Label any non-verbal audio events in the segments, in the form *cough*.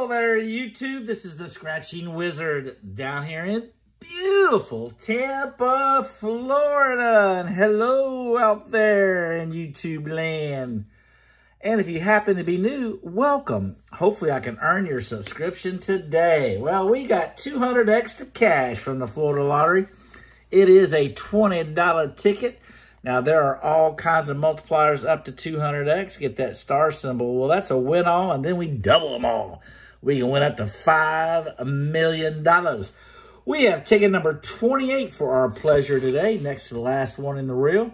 Hello there, YouTube. This is the Scratching Wizard down here in beautiful Tampa, Florida. And hello out there in YouTube land. And if you happen to be new, welcome. Hopefully I can earn your subscription today. Well, we got 200X the Cash from the Florida Lottery. It is a $20 ticket. Now, there are all kinds of multipliers up to 200x. Get that star symbol. Well, that's a win all, and then we double them all. We can win up to $5 million. We have ticket number 28 for our pleasure today, next to the last one in the reel.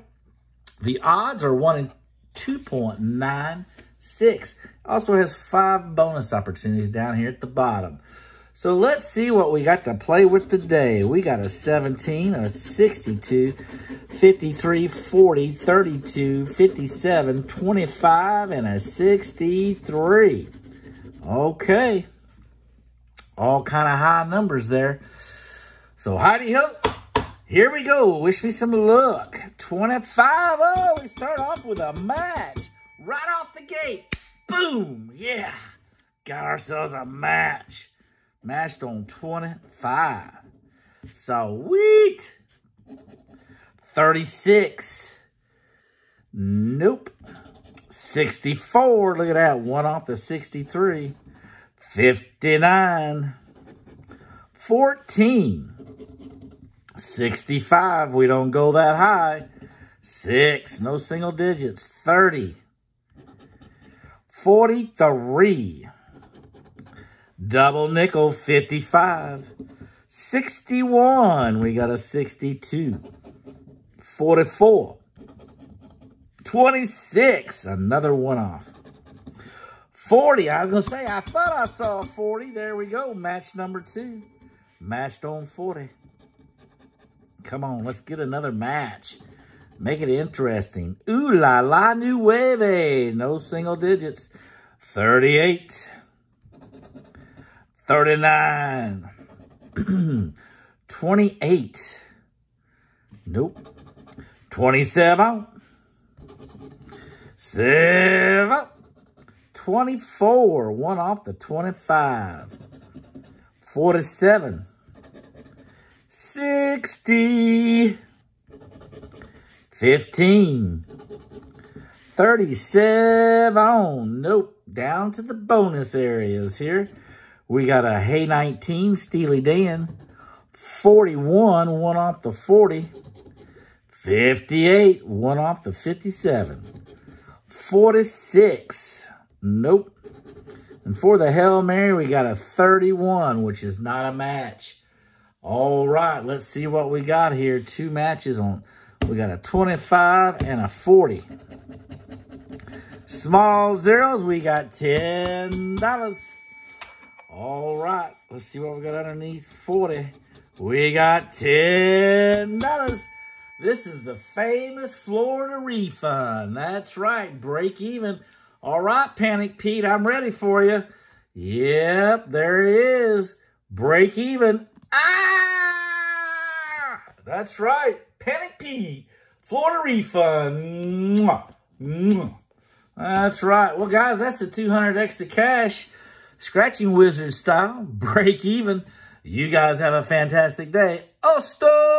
The odds are 1 in 2.96. Also has five bonus opportunities down here at the bottom. So let's see what we got to play with today. We got a 17, a 62, 53, 40, 32, 57, 25, and a 63. Okay. All kind of high numbers there. So Heidi Ho, here we go. Wish me some luck. 25. Oh, we start off with a match. Right off the gate. Boom. Yeah. Got ourselves a match. Matched on 25. Sweet. 36. Nope. 64. Look at that. One off the 63. 59. 14. 65. We don't go that high. 6. No single digits. 30. 43. Double nickel, 55. 61, we got a 62. 44. 26, another one off. 40, I was going to say, I thought I saw 40. There we go, match number two. Matched on 40. Come on, let's get another match. Make it interesting. Ooh la la nueve. No single digits. 38. 39. *clears throat* 28. Nope. 27. 7. 24. One off the 25. 47. 60. 15. 37. Nope. Down to the bonus areas here. We got a Hey 19, Steely Dan. 41, one off the 40. 58, one off the 57. 46, nope. And for the Hail Mary, we got a 31, which is not a match. All right, let's see what we got here. Two matches on. We got a 25 and a 40. Small zeros, we got $10. All right, let's see what we got underneath 40. We got $10. This is the famous Florida refund. That's right, break even. All right, Panic Pete, I'm ready for you. Yep, there it is. Break even. Ah! That's right, Panic Pete, Florida refund. Mwah. Mwah. That's right. Well, guys, that's the 200X the Cash. Scratching Wizard style, *laughs* break even. You guys have a fantastic day. Osto!